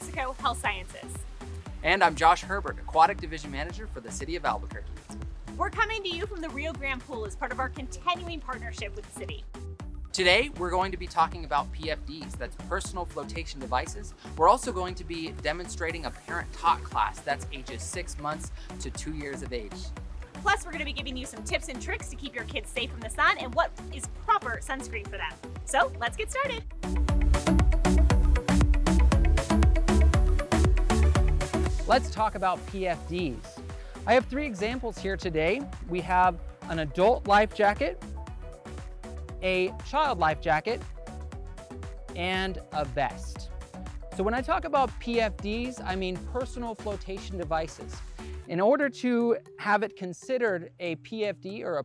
Mexico Health Sciences. And I'm Josh Herbert, Aquatic Division Manager for the City of Albuquerque. We're coming to you from the Rio Grande Pool as part of our continuing partnership with the city. Today, we're going to be talking about PFDs, that's personal flotation devices. We're also going to be demonstrating a parent tot class, that's ages six months to two years of age. Plus, we're going to be giving you some tips and tricks to keep your kids safe from the sun and what is proper sunscreen for them. So let's get started. Let's talk about PFDs. I have three examples here today. We have an adult life jacket, a child life jacket, and a vest. So when I talk about PFDs, I mean personal flotation devices. In order to have it considered a PFD or a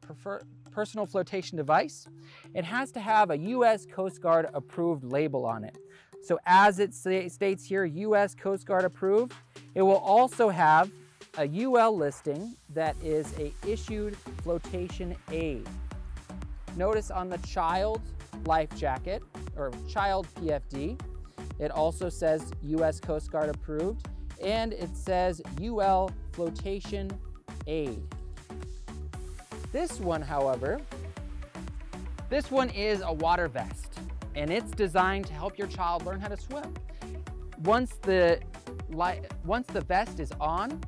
personal flotation device, it has to have a U.S. Coast Guard approved label on it. So as it states here, U.S. Coast Guard approved, it will also have a UL listing that is a issued flotation aid. Notice on the child life jacket or child PFD, it also says U.S. Coast Guard approved and it says UL flotation aid. This one, however, this one is a water vest and it's designed to help your child learn how to swim. Once the, once the vest is on,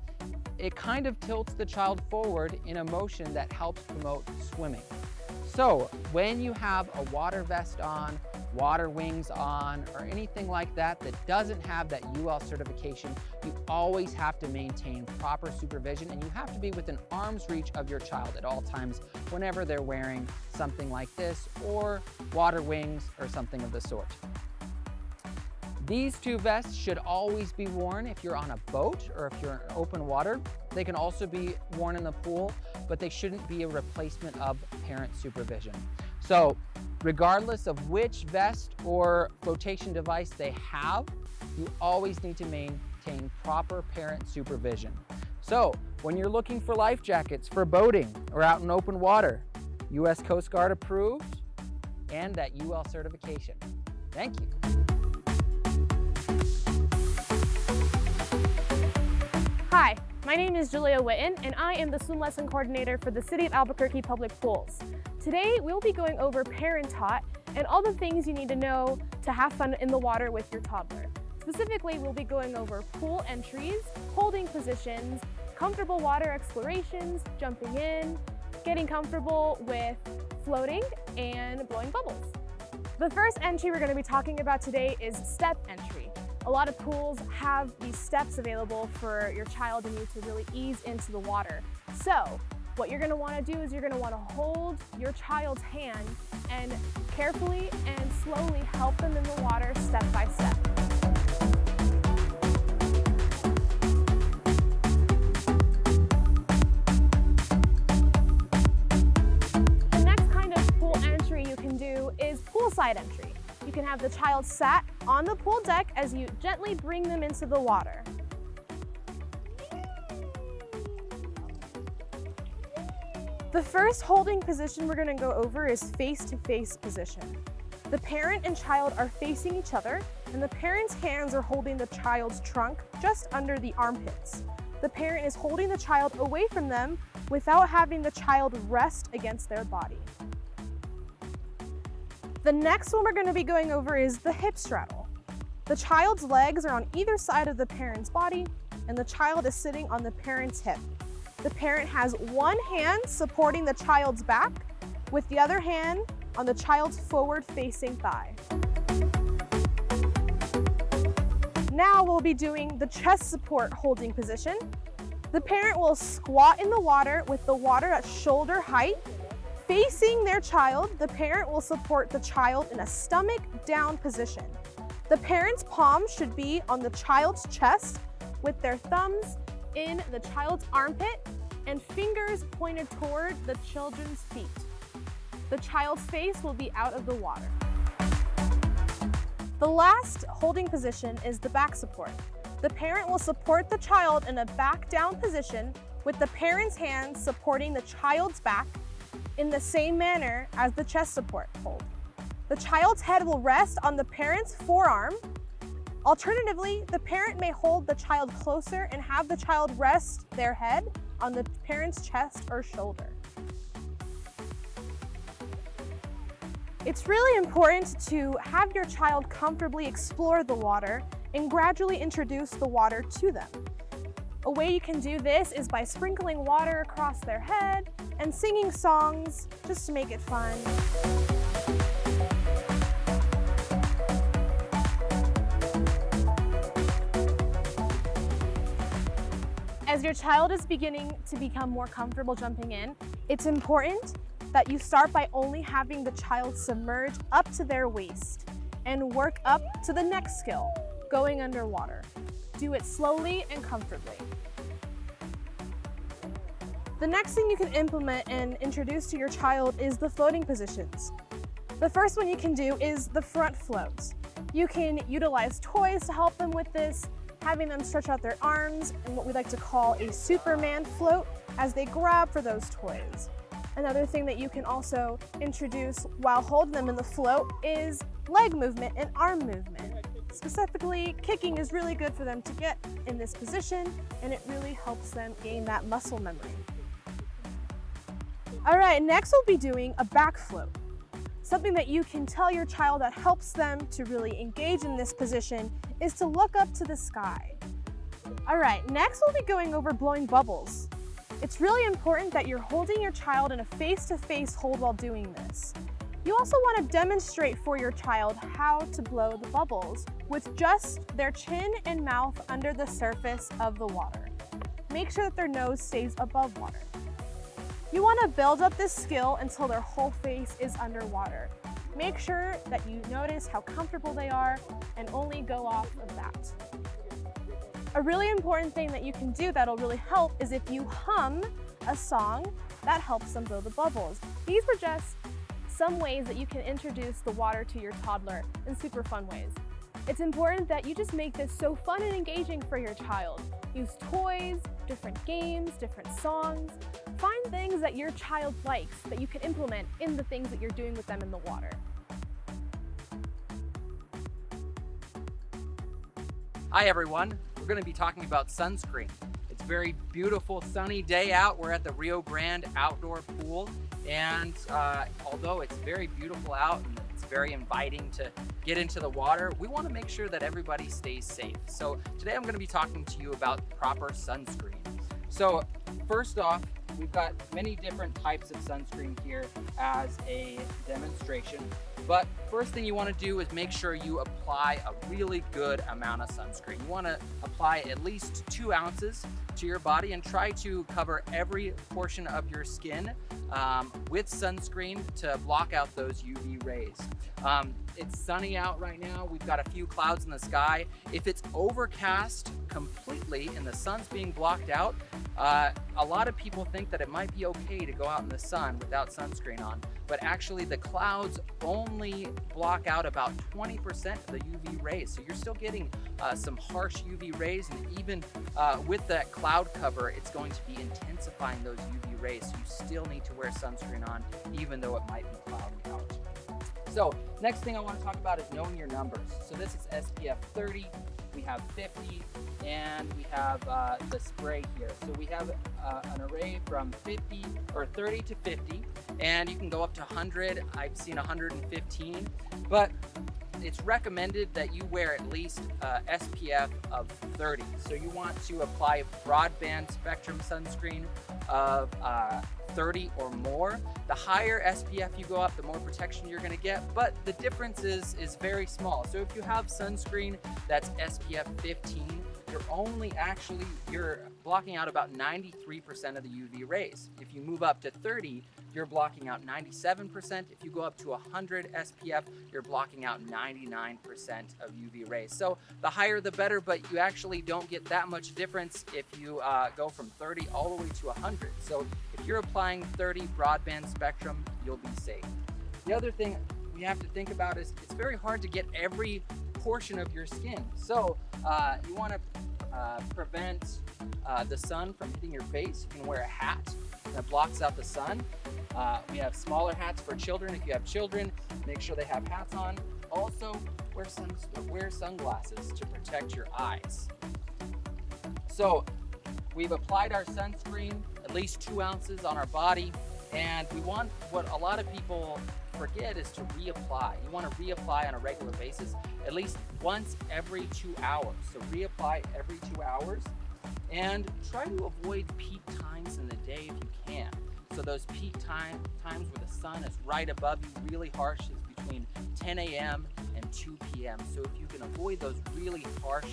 it kind of tilts the child forward in a motion that helps promote swimming. So when you have a water vest on, water wings on, or anything like that that doesn't have that UL certification, you always have to maintain proper supervision and you have to be within arm's reach of your child at all times whenever they're wearing something like this or water wings or something of the sort. These two vests should always be worn if you're on a boat or if you're in open water. They can also be worn in the pool, but they shouldn't be a replacement of parent supervision. So regardless of which vest or flotation device they have, you always need to maintain proper parent supervision. So when you're looking for life jackets for boating or out in open water, U.S. Coast Guard approved and that UL certification. Thank you. Hi, my name is Julia Witten and I am the swim lesson coordinator for the City of Albuquerque Public Pools. Today, we'll be going over parent tot and all the things you need to know to have fun in the water with your toddler. Specifically, we'll be going over pool entries, holding positions, comfortable water explorations, jumping in, getting comfortable with floating, and blowing bubbles. The first entry we're going to be talking about today is step entry. A lot of pools have these steps available for your child and you to really ease into the water. So what you're gonna wanna do is you're gonna wanna hold your child's hand and carefully and slowly help them in the water step by have the child sat on the pool deck as you gently bring them into the water. The first holding position we're gonna go over is face-to-face -face position. The parent and child are facing each other and the parent's hands are holding the child's trunk just under the armpits. The parent is holding the child away from them without having the child rest against their body. The next one we're gonna be going over is the hip straddle. The child's legs are on either side of the parent's body and the child is sitting on the parent's hip. The parent has one hand supporting the child's back with the other hand on the child's forward-facing thigh. Now we'll be doing the chest support holding position. The parent will squat in the water with the water at shoulder height. Facing their child, the parent will support the child in a stomach down position. The parent's palms should be on the child's chest with their thumbs in the child's armpit and fingers pointed toward the children's feet. The child's face will be out of the water. The last holding position is the back support. The parent will support the child in a back down position with the parent's hands supporting the child's back in the same manner as the chest support hold. The child's head will rest on the parent's forearm. Alternatively, the parent may hold the child closer and have the child rest their head on the parent's chest or shoulder. It's really important to have your child comfortably explore the water and gradually introduce the water to them. A way you can do this is by sprinkling water across their head and singing songs just to make it fun. As your child is beginning to become more comfortable jumping in, it's important that you start by only having the child submerge up to their waist and work up to the next skill, going underwater. Do it slowly and comfortably. The next thing you can implement and introduce to your child is the floating positions. The first one you can do is the front float. You can utilize toys to help them with this, having them stretch out their arms in what we like to call a Superman float as they grab for those toys. Another thing that you can also introduce while holding them in the float is leg movement and arm movement. Specifically, kicking is really good for them to get in this position and it really helps them gain that muscle memory. All right, next we'll be doing a back float. Something that you can tell your child that helps them to really engage in this position is to look up to the sky. All right, next we'll be going over blowing bubbles. It's really important that you're holding your child in a face-to-face -face hold while doing this. You also want to demonstrate for your child how to blow the bubbles with just their chin and mouth under the surface of the water. Make sure that their nose stays above water. You want to build up this skill until their whole face is underwater. Make sure that you notice how comfortable they are and only go off of that. A really important thing that you can do that'll really help is if you hum a song that helps them blow the bubbles. These were just some ways that you can introduce the water to your toddler in super fun ways. It's important that you just make this so fun and engaging for your child. Use toys, different games, different songs. Find things that your child likes that you can implement in the things that you're doing with them in the water. Hi everyone, we're going to be talking about sunscreen. It's a very beautiful sunny day out. We're at the Rio Grande outdoor pool and uh, although it's very beautiful out and it's very inviting to get into the water, we want to make sure that everybody stays safe. So today I'm going to be talking to you about proper sunscreen. So first off, we've got many different types of sunscreen here as a demonstration. But first thing you want to do is make sure you apply a really good amount of sunscreen. You want to apply at least two ounces to your body and try to cover every portion of your skin um, with sunscreen to block out those UV rays. Um, it's sunny out right now. We've got a few clouds in the sky. If it's overcast completely and the sun's being blocked out, uh, a lot of people think that it might be okay to go out in the sun without sunscreen on, but actually the clouds only block out about 20% of the UV rays. So you're still getting uh, some harsh UV rays and even uh, with that cloud cover, it's going to be intensifying those UV rays. So you still need to wear sunscreen on even though it might be cloudy out. So next thing I want to talk about is knowing your numbers. So this is SPF 30, we have 50, and we have uh, the spray here. So we have uh, an array from 50 or 30 to 50, and you can go up to 100. I've seen 115, but it's recommended that you wear at least uh, SPF of 30. So you want to apply broadband spectrum sunscreen of uh, 30 or more. The higher SPF you go up, the more protection you're gonna get, but the difference is, is very small. So if you have sunscreen that's SPF 15, you're only actually, you're blocking out about 93% of the UV rays. If you move up to 30, you're blocking out 97%. If you go up to 100 SPF, you're blocking out 99% of UV rays. So the higher the better, but you actually don't get that much difference if you uh, go from 30 all the way to 100. So if you're applying 30 broadband spectrum, you'll be safe. The other thing we have to think about is it's very hard to get every portion of your skin. So uh, you want to uh, prevent uh, the sun from hitting your face. You can wear a hat that blocks out the sun. Uh, we have smaller hats for children. If you have children, make sure they have hats on. Also, wear, sun, wear sunglasses to protect your eyes. So we've applied our sunscreen, at least two ounces on our body, and we want what a lot of people forget is to reapply. You want to reapply on a regular basis, at least once every two hours. So reapply every two hours and try to avoid peak times in the day if you can. So those peak time, times where the sun is right above you, really harsh, is between 10 a.m. and 2 p.m. So if you can avoid those really harsh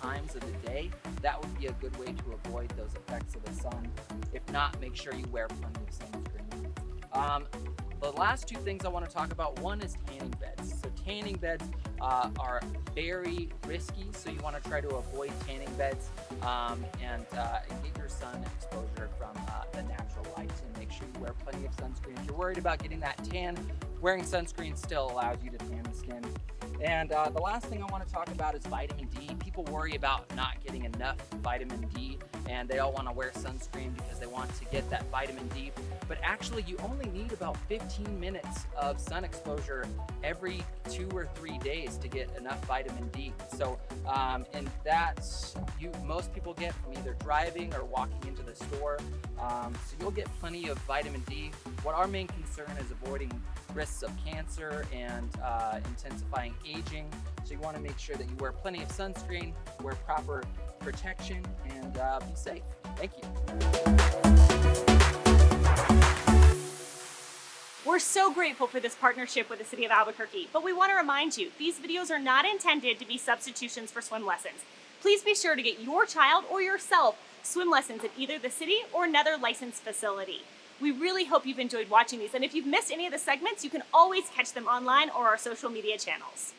times of the day, that would be a good way to avoid those effects of the sun. If not, make sure you wear plenty of sunscreen. Um, the last two things I want to talk about, one is tanning beds. So tanning beds uh, are very risky, so you want to try to avoid tanning beds um, and, uh, get your sun exposure from uh, the natural light and make sure you wear plenty of sunscreen. If you're worried about getting that tan, wearing sunscreen still allows you to tan the skin. And uh, the last thing I want to talk about is vitamin D. People worry about not getting enough vitamin D and they all want to wear sunscreen because they want to get that vitamin D. But actually, you only need about 15 minutes of sun exposure every two or three days to get enough vitamin D. So, um, and that's you most people get from either driving or walking into the store. Um, so you'll get plenty of vitamin D. What our main concern is avoiding risks of cancer and uh, intensifying aging. So you want to make sure that you wear plenty of sunscreen, wear proper protection, and uh, be safe. Thank you. We're so grateful for this partnership with the City of Albuquerque, but we want to remind you, these videos are not intended to be substitutions for swim lessons. Please be sure to get your child or yourself swim lessons at either the city or another licensed facility. We really hope you've enjoyed watching these, and if you've missed any of the segments, you can always catch them online or our social media channels.